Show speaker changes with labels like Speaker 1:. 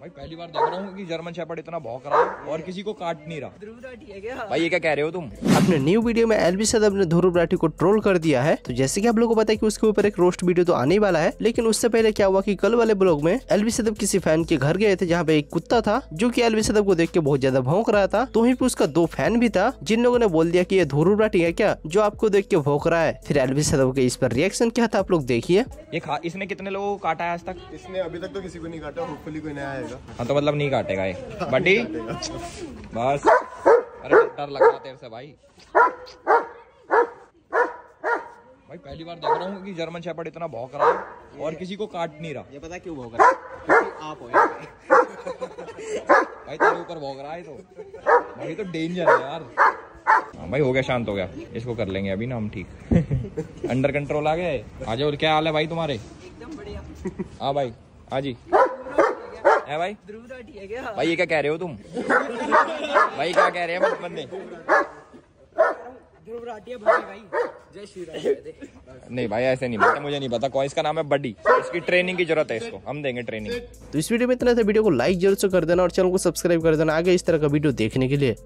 Speaker 1: भाई पहली बार देख रहा हूँ कि जर्मन शेपर्ड इतना भौंक रहा है और किसी को काट नहीं रहा। भाई ये क्या कह रहे हो तुम?
Speaker 2: अपने न्यू वीडियो में एलबी सदब ने ध्रुव राठी को ट्रोल कर दिया है। तो जैसे कि आप लोगों को पता है कि उसके ऊपर एक रोस्ट वीडियो तो आने वाला है लेकिन उससे पहले क्या हुआ कि कल वाले ब्लॉग में एलबी सदब किसी फ़ैन के घर गए थे जहाँ पे एक कुत्ता था जो कि एलबी सदब को देख के बहुत ज़्यादा भौंक रहा था। तो वहीं पे उसका दो फ़ैन भी था जिन लोगों ने बोल दिया की ये ध्रुव राठी है क्या जो आपको देख के भौंक रहा है। फिर एलबी सदब के इस पर रिएक्शन क्या था आप लोग देखिए।
Speaker 1: ये इसने कितने लोगों को काटा है आज तक?
Speaker 3: इसने अभी तक तो किसी को नहीं काटा होपफुली कोई नया आएगा
Speaker 1: हाँ तो मतलब नहीं काटेगा ये। बड्डी? बस। अरे डर लग रहा तेरे से भाई। भाई पहली बार देख रहा हूँ कि जर्मन शेपर्ड इतना भौंक रहा है और किसी को काट नहीं रहा।
Speaker 4: ये पता क्यों भौंक रहा है? आप हो
Speaker 1: भाई तेरे ऊपर भौंक रहा है तो। भाई तो डेंजर है यार। हाँ भाई हो गया शांत हो गया। इसको कर लेंगे अभी ना हम ठीक। अंडर कंट्रोल आ गए आ जाओ क्या हाल है भाई तुम्हारे? एकदम बढ़िया। हाँ भाई हाँ जी। है भाई? भाई ये क्या कह रहे हो तुम? भाई क्या कह रहे हैं बंदे नहीं भाई ऐसे नहीं पता मुझे नहीं पता। कौन इसका नाम है? बड्डी। इसकी ट्रेनिंग की ज़रूरत है इसको। हम देंगे ट्रेनिंग
Speaker 2: तो इस वीडियो में इतना था। वीडियो को लाइक ज़रूर से कर देना और चैनल को सब्सक्राइब कर देना। आगे इस तरह का वीडियो देखने के लिए।